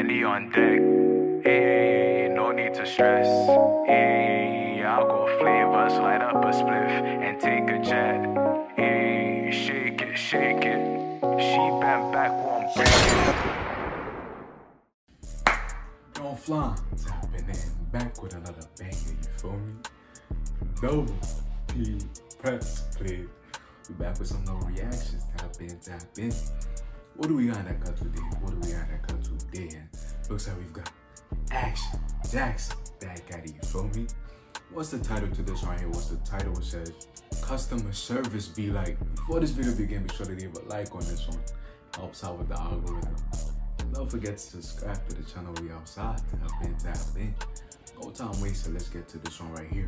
Henny on deck. Hey, no need to stress. Hey, I'll go flavors, light up a spliff and take a jet. Hey, shake it, shake it. She bent back, won't break it. Don't fly. Tapping in back with another banger, you feel me? Double P press play. We back with some no reactions. Tap in, tap in. What do we got in that cut today? What do we got in that cut today? And looks like we've got Action Jaxon back at it, you feel me? What's the title to this right here? What's the title? It says customer service be like. Before this video begin, be sure to leave a like on this one. Helps out with the algorithm. And don't forget to subscribe to the channel we outside. Tap in, tap in. No time wasted. Let's get to this one right here.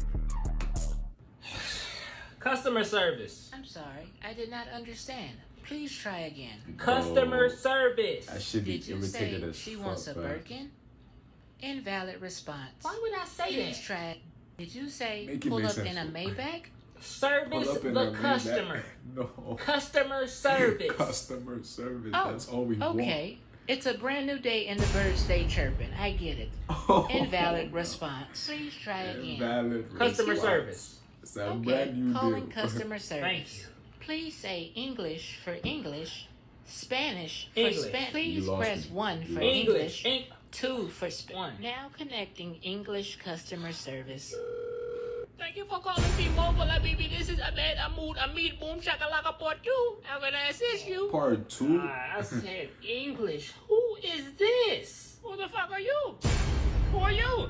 Customer service. I'm sorry, I did not understand. Please try again. Customer Bro, service. I should be Did you say irritated as she fuck, wants a bro. Birkin? Invalid response. Why would I say Please that? try. Did you say Make pull up in a bro. Maybach? Service Pull the customer. No. Customer service. Customer service. Oh, That's all we want. okay. It's a brand new day and the birds stay chirping. I get it. Oh. Invalid response. Please try again. Invalid Customer service. It's a Okay, brand new calling deal. customer service. Thank you. Please say English for English, Spanish for Spanish. Please press me. one for. English. English, Eng- two for Spanish. Now connecting English customer service. Thank you for calling T-Mobile, baby. This is Ahmed Amoud Amid Boom Shakalaka Part 2. How can I assist you? Part two. Ah, I said English. Who is this? Who the fuck are you? Who are you?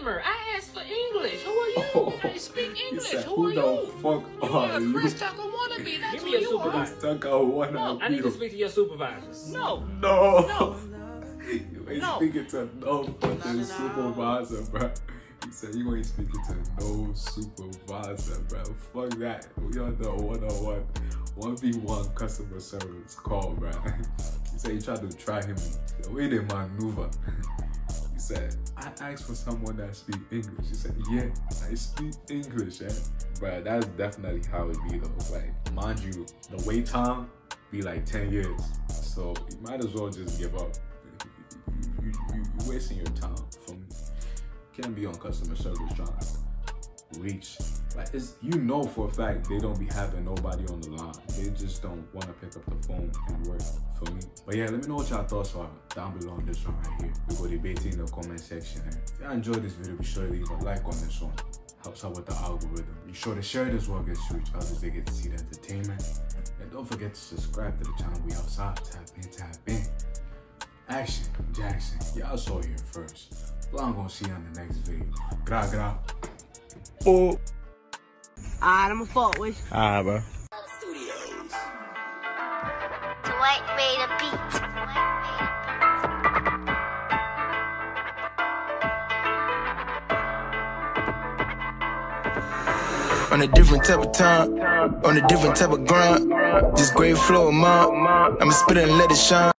A customer. I asked for English. Who are you? Oh, I speak English. said, Who, who are the you? fuck You are are a you? Chris Tucker wannabe. That's Give who me a you are. supervisor. Stuck out No, I need to speak to your supervisor. No. No. No. you ain't No. speaking to no fucking supervisor, bro. He said you ain't speaking to no supervisor, bro. Fuck that. We on the one on one, one v one customer service call, bro. He said he tried to try him the way they maneuver. Said, I asked for someone that speak English. He said, Yeah, I speak English, eh? Bro, that's definitely how it be though. Like, mind you, the wait time be like 10 years. So you might as well just give up. You, you, you, you wasting your time for me. Can't be on customer service trying reach. Like it's you know for a fact they don't be having nobody on the line. They just don't want to pick up the phone and work for me. But yeah, let me know what y'all thoughts are down below on this one right here. We go debating in the comment section. And if y'all enjoyed this video, be sure to leave a like on this one. Helps out with the algorithm. Be sure to share this it gets to reach others. They get to see the entertainment. And don't forget to subscribe to the channel. We outside. Tap in, tap in. Action, Jaxon. Y'all saw here first. Well, I'm gonna see you on the next video. Gra gra. Oh. Alright, I'ma fuck with you. Ah, bro. Dwight made a beat. On a different type of time, on a different type of grind. This great flow, mom. I'ma spit it and let it shine.